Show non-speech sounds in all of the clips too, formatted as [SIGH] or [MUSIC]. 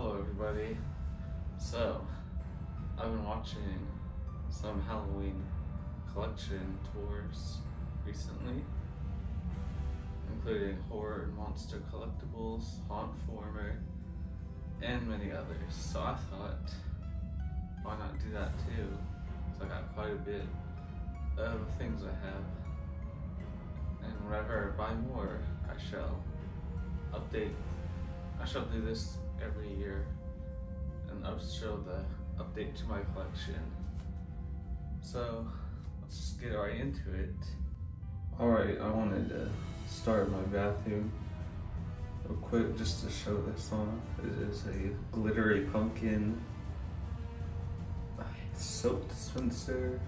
Hello, everybody. So, I've been watching some Halloween collection tours recently, including Horror and Monster Collectibles, Haunt Former, and many others. So I thought, why not do that too? So I got quite a bit of things I have. And whenever I buy more, I shall update. I shall do this every year and I'll show the update to my collection. So let's just get right into it. Alright, I wanted to start my bathroom real quick just to show this off. It is a glittery pumpkin soap dispenser.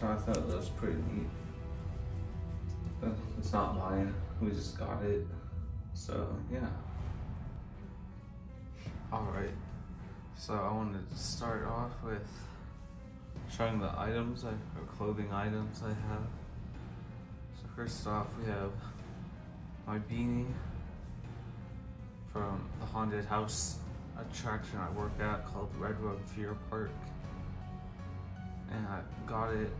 So I thought that was pretty neat. Uh, It's not mine, we just got it. So yeah. Alright, so I wanted to start off with showing the items I, or clothing items I have. So first off we have my beanie from the haunted house attraction I work at called Red Rum Fear Park. And I got it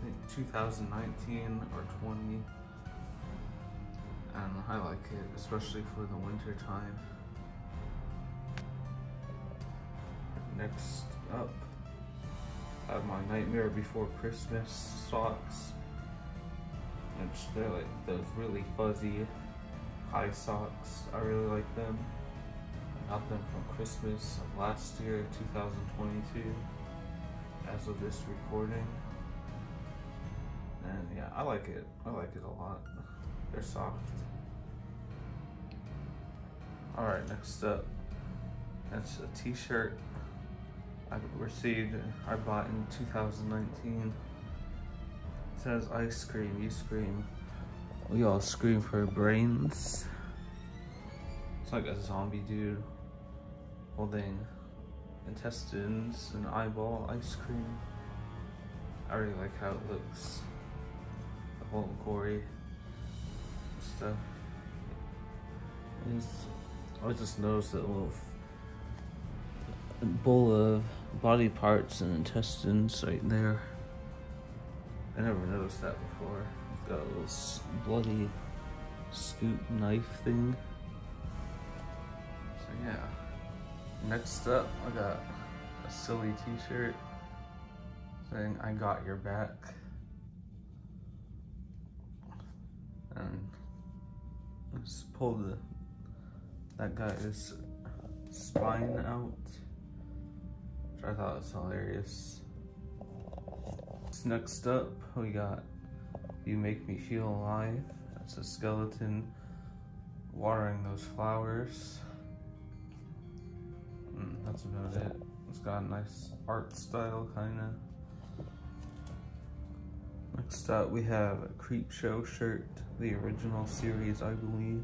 I think 2019 or 20 and I like it, especially for the winter time. Next up, I have my Nightmare Before Christmas socks. Which they're like those really fuzzy high socks. I really like them. I got them from Christmas of last year, 2022, as of this recording. And yeah, I like it. I like it a lot. They're soft. Alright, next up. That's a t-shirt I received, I bought in 2019. It says, I scream, you scream. We all scream for brains. It's like a zombie dude holding intestines and eyeball ice cream. I really like how it looks. The whole gory stuff. Is I just noticed that little bowl of body parts and intestines right there. I never noticed that before. It's got a little bloody scoop knife thing. So yeah. Next up, I got a silly t-shirt saying I got your back. And just pull the that guy's spine out. Which I thought was hilarious. Next up, we got You Make Me Feel Alive. That's a skeleton watering those flowers. Mm, that's about it. It's got a nice art style, kinda. Next up, we have a Creepshow shirt, the original series, I believe.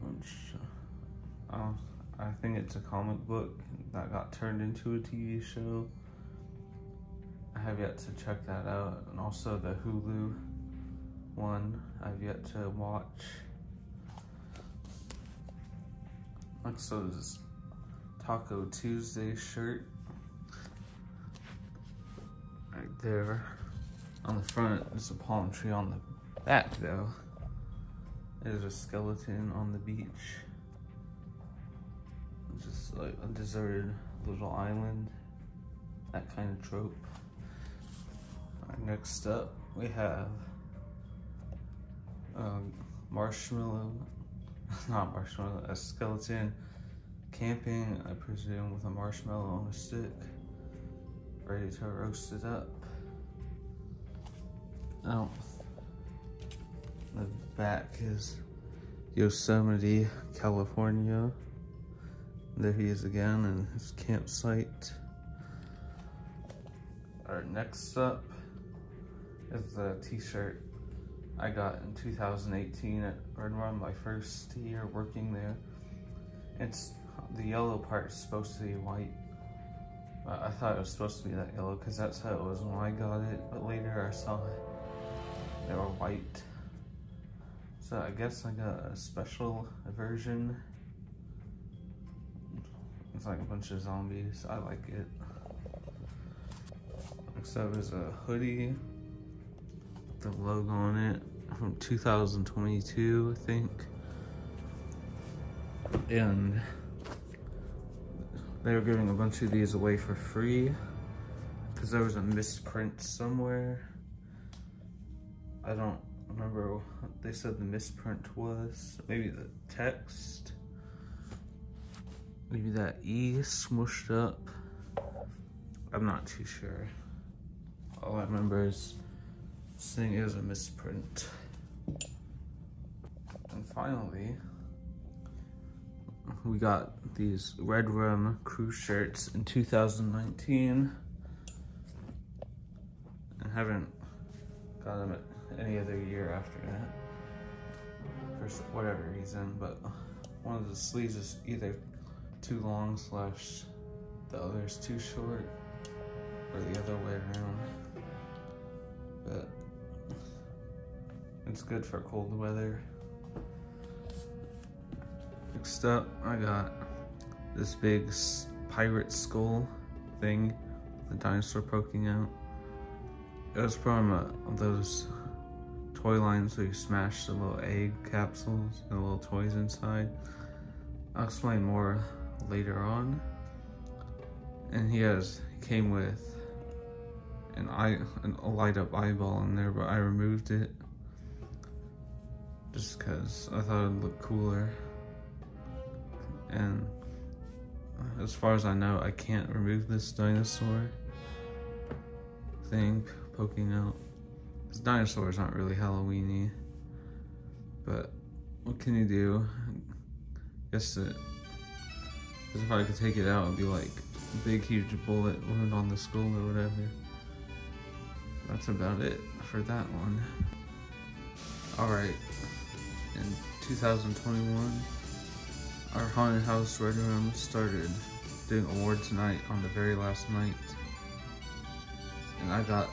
Which, uh, I think it's a comic book that got turned into a TV show. I have yet to check that out. And also the Hulu one I've yet to watch. Next is Taco Tuesday shirt. There. On the front is a palm tree. On the back though, there's a skeleton on the beach. Just like a deserted little island. That kind of trope. Alright, next up, we have um, marshmallow, [LAUGHS] not marshmallow, a skeleton camping, I presume, with a marshmallow on a stick, ready to roast it up. Oh, the back is Yosemite, California. There he is again in his campsite. Alright, next up is the t-shirt I got in 2018 at Red my first year working there. It's the yellow part is supposed to be white. I thought it was supposed to be that yellow because that's how it was when I got it. But later I saw it. They were white. So I guess I got a special version. It's like a bunch of zombies. I like it. Up is a hoodie. The logo on it from 2022, I think. And they were giving a bunch of these away for free because there was a misprint somewhere. I don't remember what they said the misprint was. Maybe the text. Maybe that E smushed up. I'm not too sure. All I remember is seeing it was a misprint. And finally, we got these Red Rum crew shirts in 2019. And haven't got them any other year after that. For whatever reason, but one of the sleeves is either too long slash the other is too short or the other way around. But it's good for cold weather. Next up, I got this big pirate skull thing, the dinosaur poking out. It was from uh, those toy lines where you smash the little egg capsules and the little toys inside. I'll explain more later on. And he has came with an eye an, a light up eyeball in there, but I removed it just because I thought it'd look cooler. And as far as I know, I can't remove this dinosaur thing poking out. Dinosaurs aren't really Halloweeny. But what can you do? I guess it. If I could take it out, it'd be like a big, huge bullet wound on the skull or whatever. That's about it for that one. Alright. In 2021, our haunted house Red Rum started doing awards night on the very last night. And I got,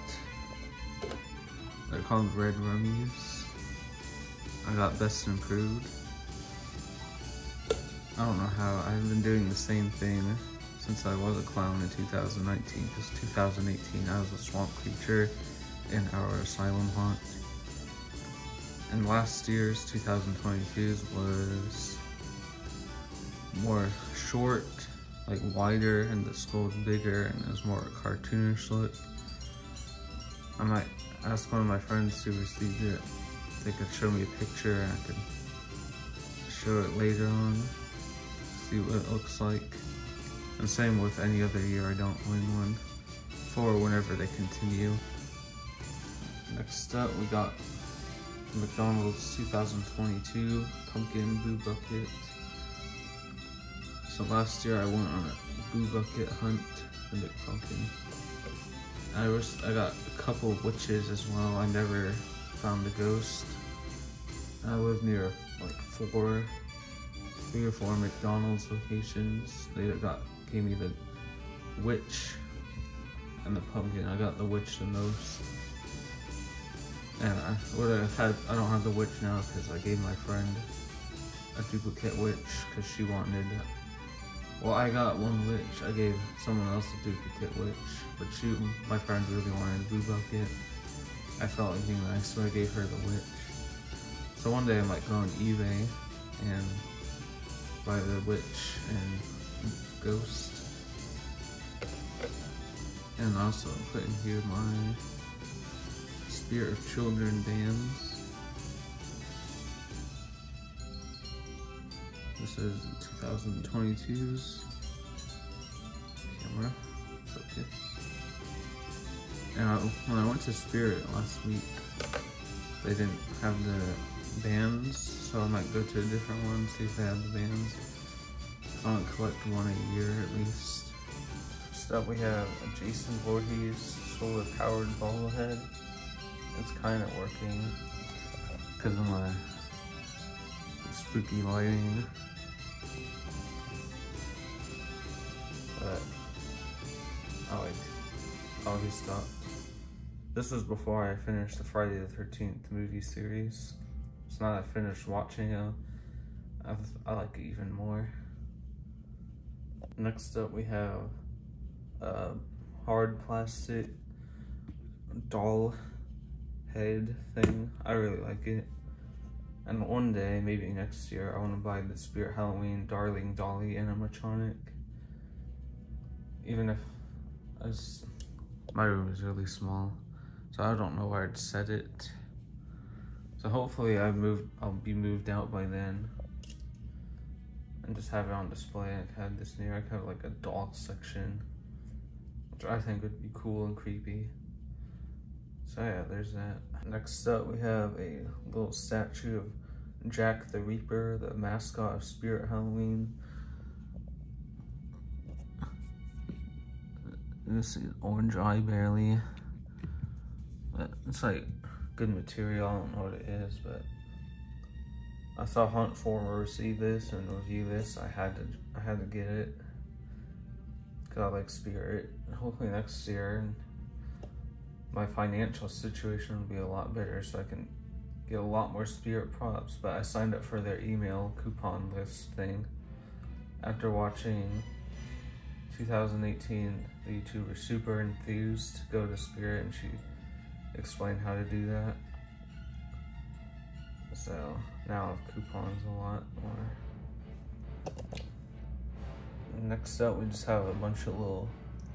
they're called Red Rummies. I got Best Improved. I don't know how, I've been doing the same thing since I was a clown in 2019, because 2018 I was a swamp creature in our asylum haunt. And last year's 2022's was more short, like wider, and the skull's bigger, and it was more cartoonish look. I might ask one of my friends who received it they could show me a picture and I could show it later on, see what it looks like. And same with any other year I don't win one, for whenever they continue. Next up, we got McDonald's 2022 Pumpkin Boo Bucket. So last year I went on a Boo Bucket hunt the pumpkin. I was I got a couple witches as well. I never found a ghost. I live near like four, three or four McDonald's locations. They got gave me the witch and the pumpkin. I got the witch the most. And I would have had, I don't have the witch now because I gave my friend a duplicate witch because she wanted, well I got one witch, I gave someone else a duplicate witch, but she, my friend really wanted Boo Bucket. I felt like being nice, so I gave her the witch. So one day I might go on eBay and buy the witch and ghost. And also put in here my Spirit of Children bands. This is 2022's camera. And I, when I went to Spirit last week, they didn't have the bands, so I might go to a different one, see if they have the bands. I want to collect one a year at least. Next up we have a Jason Voorhees solar powered bobblehead. It's kind of working because of my spooky lighting. I like how he stopped. This was before I finished the Friday the 13th movie series. So now that I finished watching it, I, I like it even more. Next up, we have a hard plastic doll head thing. I really like it. And one day, maybe next year, I want to buy the Spirit Halloween Darling Dolly animatronic. Even if My room is really small, so I don't know where I'd set it. So hopefully I moved, I'll be moved out by then. And just have it on display. I had this near, I could have like a doll section, which I think would be cool and creepy. So yeah, there's that. Next up, we have a little statue of Jack the Reaper, the mascot of Spirit Halloween. This is orange eye barely. But it's like good material. I don't know what it is, but I saw Haunt Former receive this and review this. I had to I had to get it. Cause I like Spirit. Hopefully next year my financial situation will be a lot better so I can get a lot more spirit props. But I signed up for their email coupon list thing after watching 2018 the YouTuber Super Enthused to go to Spirit and she explained how to do that. So now I have coupons a lot more. Next up we just have a bunch of little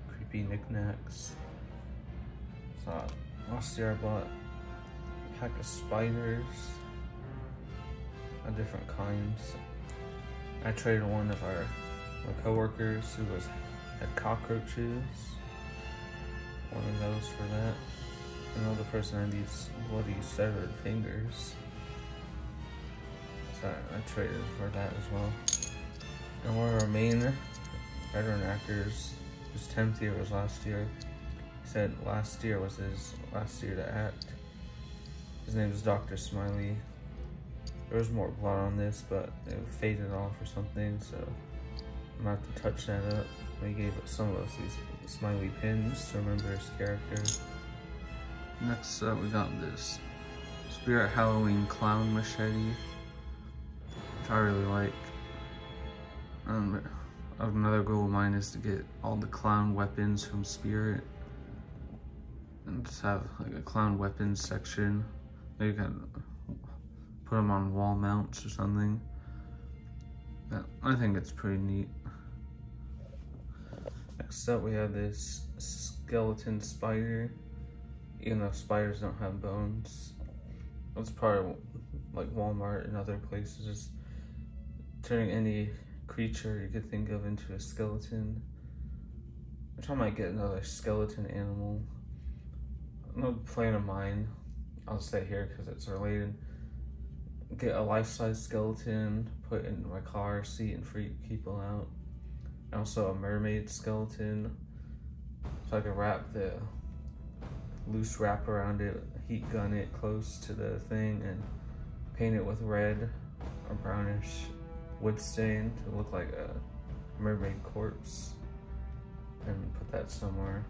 creepy knickknacks. So last year I bought a pack of spiders of different kinds. I traded one of our my coworkers who was had cockroaches. One of those for that. Another person had these bloody severed fingers. So I traded for that as well. And one of our main veteran actors, whose 10th year was last year, said last year was his last year to act. His name is Dr. Smiley. There was more blood on this, but it faded off or something, so I'm gonna have to touch that up. He gave some of us these smiley pins to remember his character. Next up, we got this Spirit Halloween Clown Machete, which I really like. Um, another goal of mine is to get all the clown weapons from Spirit and just have like a clown weapons section. You can put them on wall mounts or something. I think it's pretty neat. Next up we have this skeleton spider. Even though spiders don't have bones. It's probably like Walmart and other places. just turning any creature you could think of into a skeleton. Which I might get another skeleton animal no plan of mine. I'll stay here because it's related. Get a life-size skeleton, put in my car seat and freak people out. Also a mermaid skeleton, so I can wrap the loose wrap around it, heat gun it close to the thing, and paint it with red or brownish wood stain to look like a mermaid corpse, and put that somewhere.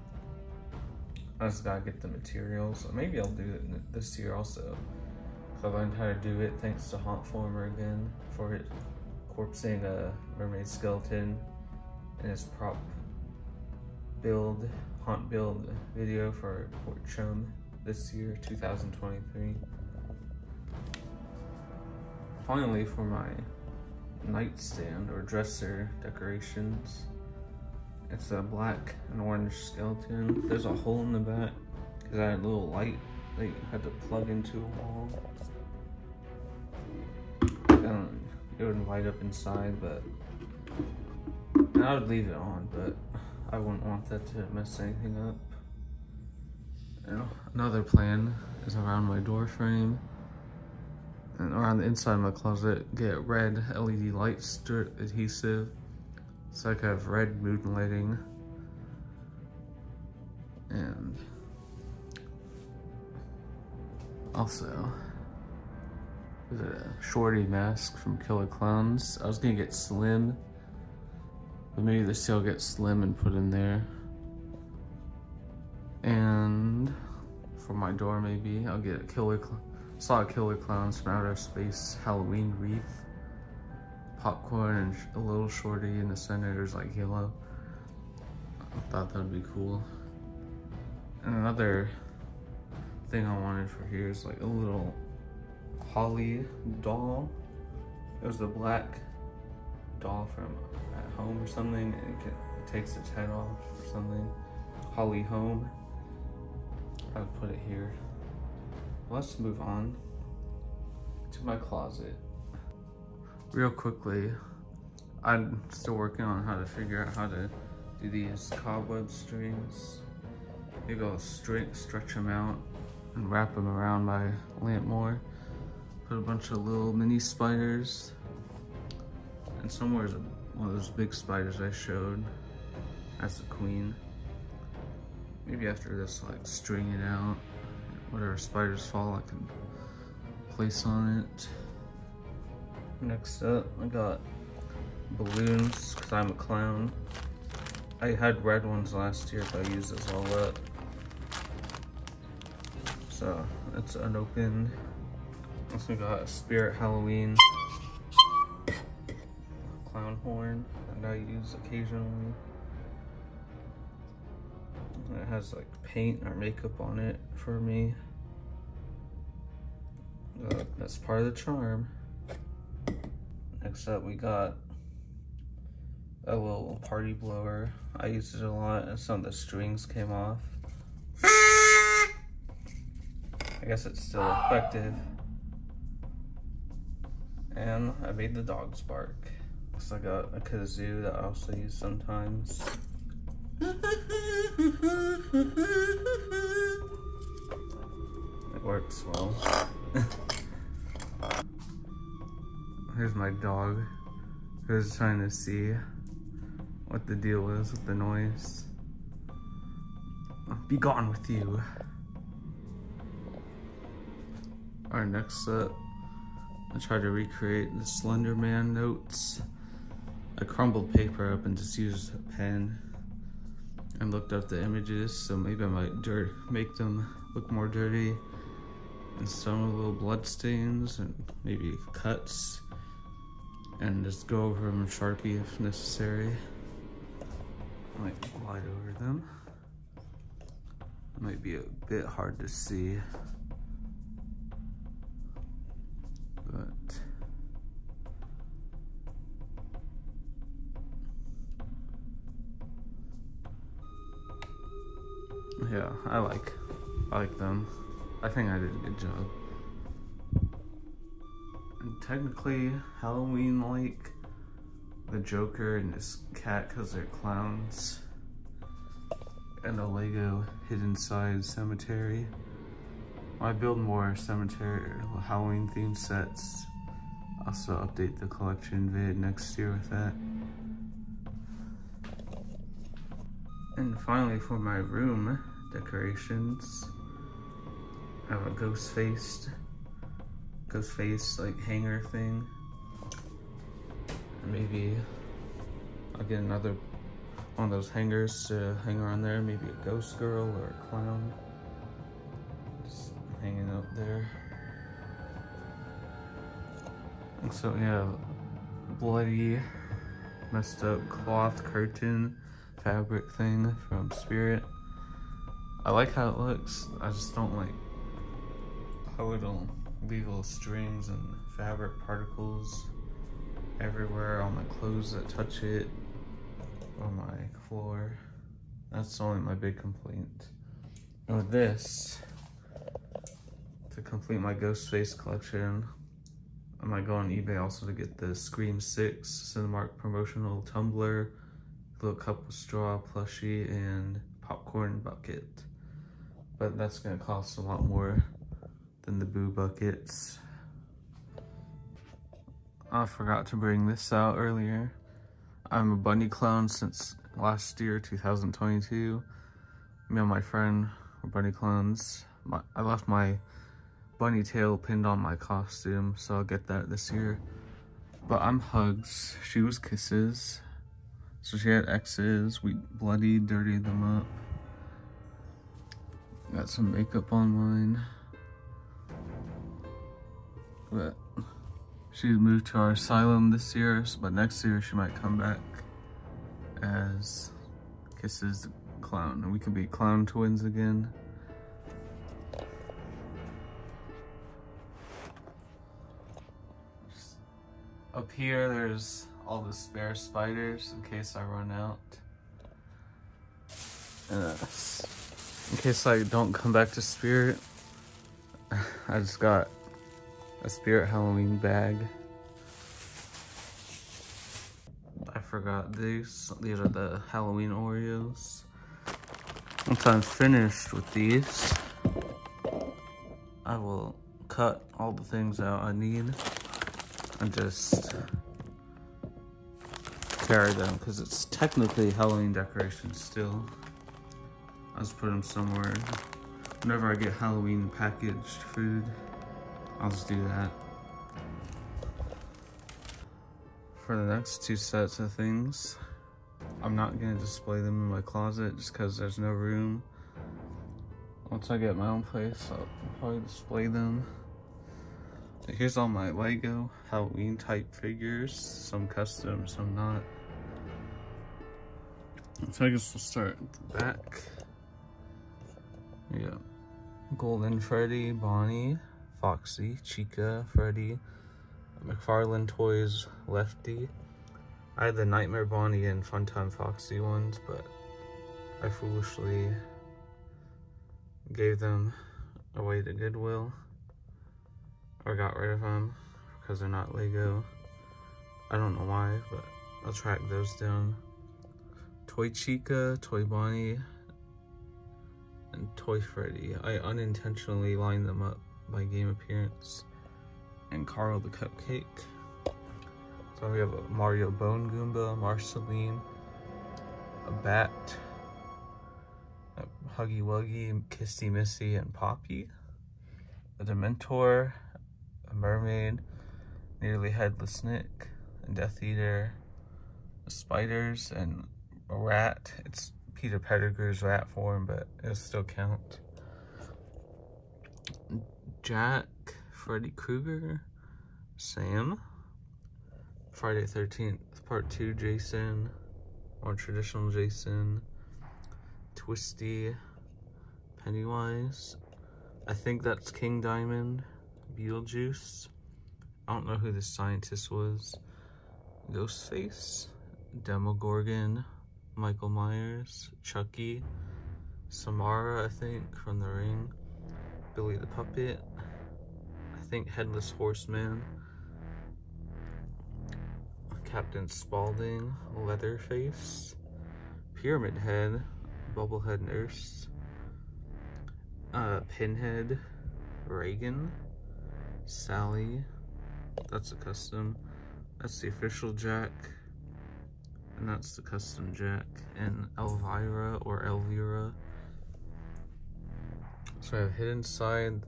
I just gotta get the materials. Maybe I'll do it this year also. I learned how to do it thanks to Haunt Former again for it corpsing a mermaid skeleton his prop build, haunt build video for Port Chum this year, 2023. Finally, for my nightstand or dresser decorations, it's a black and orange skeleton. There's a hole in the back because I had a little light that you had to plug into a wall. It wouldn't light up inside, but I would leave it on, but I wouldn't want that to mess anything up. And another plan is around my door frame and around the inside of my closet, get red LED light strip adhesive so I could have red mood lighting. And also, a shorty mask from Killer Klowns. I was gonna get Slim, but maybe the sale gets Slim and put in there. And for my door, maybe I'll get a Killer Saw a Killer Klowns from Outer Space Halloween wreath. Popcorn and a little shorty in the center. Like yellow. I thought that would be cool. And another thing I wanted for here is like a little Holly doll. It was the black doll from home or something and it, takes its head off or something. Holly home. I would put it here. Let's move on to my closet. Real quickly, I'm still working on how to figure out how to do these cobweb strings. Maybe I'll straight stretch them out and wrap them around my lamp more. Put a bunch of little mini spiders. And somewhere is one of those big spiders I showed. That's the queen. Maybe after this, like string it out. Whatever spiders fall, I can place on it. Next up, I got balloons, because I'm a clown. I had red ones last year, but I used this all up. So, it's unopened. Also got a Spirit Halloween horn that I use occasionally. It has like paint or makeup on it for me. Uh, that's part of the charm. Next up we got a little party blower. I used it a lot and some of the strings came off. I guess it's still effective. And I made the dogs bark. So I got a kazoo that I also use sometimes. It works well. [LAUGHS] Here's my dog who's trying to see what the deal is with the noise. Be gone with you. Our next up I tried to recreate the Slender Man notes. I crumbled paper up and just used a pen and looked up the images, so maybe I might dirt make them look more dirty. And some little blood stains and maybe cuts. And just go over them Sharpie if necessary. I might glide over them. Might be a bit hard to see. Yeah, I like I like them. I think I did a good job. And technically, Halloween like the Joker and his cat because they're clowns. And a Lego Hidden Side Cemetery. I build more cemetery Halloween themed sets. Also update the collection vid next year with that. And finally for my room decorations, I have a ghost faced, ghost face like hanger thing. Maybe I'll get another one of those hangers to hang around there, maybe a ghost girl or a clown Just hanging out there. And so have bloody, messed up cloth curtain fabric thing from Spirit. I like how it looks. I just don't like how it'll leave little strings and fabric particles everywhere on my clothes that touch it or my floor. That's only my big complaint. And with this, to complete my Ghostface collection. I might go on eBay also to get the Scream 6 Cinemark promotional tumbler, little cup of straw plushie, and popcorn bucket. But that's gonna cost a lot more than the Boo buckets. I forgot to bring this out earlier. I'm a bunny clown since last year, 2022. Me and my friend were bunny clowns. My, I left my bunny tail pinned on my costume, so I'll get that this year. But I'm Hugs. She was Kisses. So she had X's. We bloody dirtied them up. Got some makeup on mine. But she moved to our asylum this year, but next year she might come back as Kisses the Clown. And we could be clown twins again. Up here, there's all the spare spiders in case I run out. Uh, in case I don't come back to Spirit, [SIGHS] I just got a Spirit Halloween bag. I forgot these. These are the Halloween Oreos. Once I'm finished with these, I will cut all the things out I need and just carry them because it's technically Halloween decorations still. I'll just put them somewhere. Whenever I get Halloween packaged food, I'll just do that. For the next two sets of things, I'm not gonna display them in my closet just because there's no room. Once I get my own place, I'll probably display them. Here's all my Lego Halloween type figures, some custom, some not. So I guess we'll start back. Yeah. Golden Freddy, Bonnie, Foxy, Chica, Freddy, McFarlane Toys, Lefty. I had the Nightmare Bonnie and Funtime Foxy ones, but I foolishly gave them away to Goodwill or got rid of them because they're not Lego. I don't know why, but I'll track those down. Toy Chica, Toy Bonnie, and Toy Freddy. I unintentionally lined them up by game appearance. And Carl the Cupcake. So we have a Mario Bone Goomba, Marceline, a Bat, a Huggy Wuggy, Kissy Missy, and Poppy, a Dementor, a Mermaid, Nearly Headless Nick, a Death Eater, Spiders, and a Rat. It's Peter Pettigrew's rat form, but it'll still count. Jack, Freddy Krueger, Sam, Friday 13th, Part 2, Jason, more traditional Jason, Twisty, Pennywise, I think that's King Diamond, Beetlejuice, I don't know who the scientist was, Ghostface, Demogorgon, Michael Myers, Chucky, Samara, I think, from The Ring, Billy the Puppet, I think Headless Horseman, Captain Spaulding, Leatherface, Pyramid Head, Bubblehead Nurse, uh, Pinhead, Regan, Sally, that's a custom, that's the official Jack, and that's the custom jack and Elvira or Elvira. So I have hidden side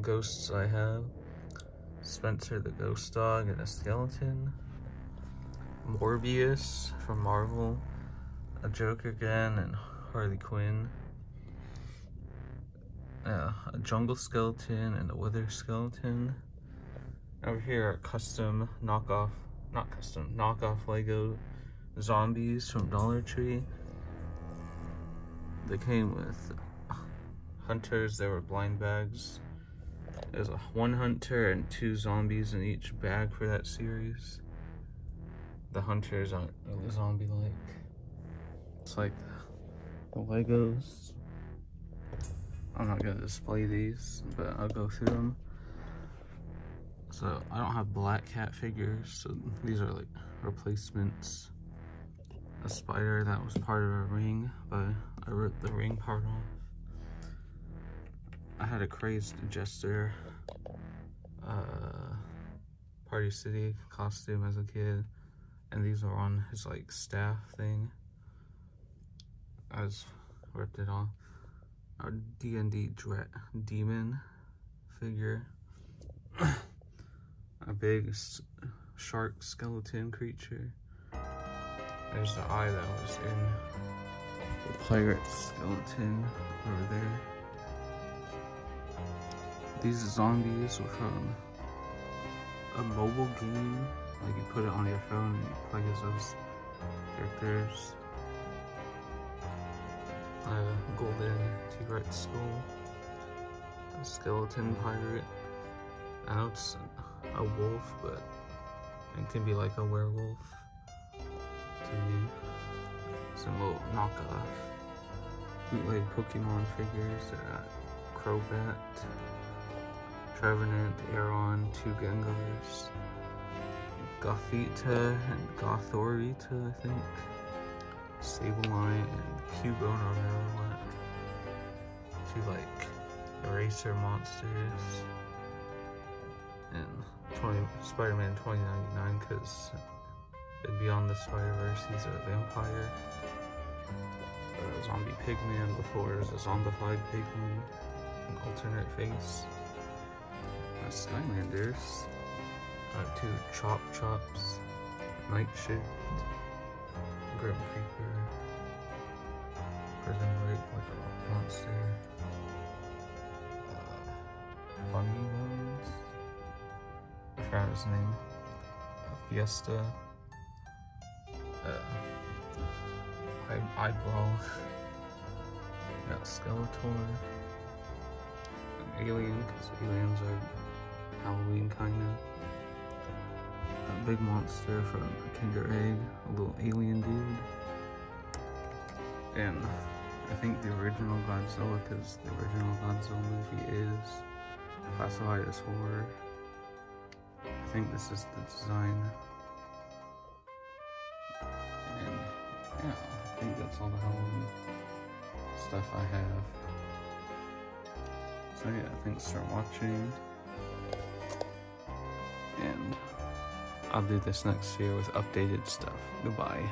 ghosts I have. Spencer the ghost dog and a skeleton. Morbius from Marvel. A Joker again and Harley Quinn. Uh, a jungle skeleton and a wither skeleton. Over here are custom knockoff, not custom, knockoff Lego zombies from Dollar Tree. They came with hunters, they were blind bags. There's a one hunter and two zombies in each bag for that series. The hunters aren't really zombie-like. It's like the Legos. I'm not gonna display these, but I'll go through them. So I don't have black cat figures, so these are like replacements a spider that was part of a ring, but I ripped the ring part off. I had a crazed jester uh, Party City costume as a kid, and these are on his like staff thing. I just ripped it off. Our D&D demon figure. [COUGHS] a big shark skeleton creature. There's the eye that was in the pirate skeleton over there. These zombies were from a mobile game. Like you put it on your phone and you play as those characters. A golden T-Rex skull. A skeleton pirate. I a wolf, but it can be like a werewolf Some little knockoff bootleg Pokemon figures. At Crobat, Trevenant, Aron, two Gengars, Gothita and Gothorita, I think. Sableye and Cubone or Marowak. Two like eraser monsters. And 20 Spider-Man 2099 because in Beyond the Spider-Verse. He's a vampire. A zombie pigman before is a zombified pigman, an alternate face. Uh, Skylanders, uh, two Chop Chops, Night Shift, Grim Creeper, Prism Break like a monster, uh, Funny Bones, I forgot his name, Fiesta, uh, eye eyebrow, got [LAUGHS] Skeletor, an alien, because aliens are Halloween kind of. A big monster from Kinder Egg, a little alien dude. And I think the original Godzilla, because the original Godzilla movie is classified as horror. I think this is the design. Yeah, I think that's all the Halloween stuff I have. So yeah, thanks for watching. And I'll do this next year with updated stuff. Goodbye.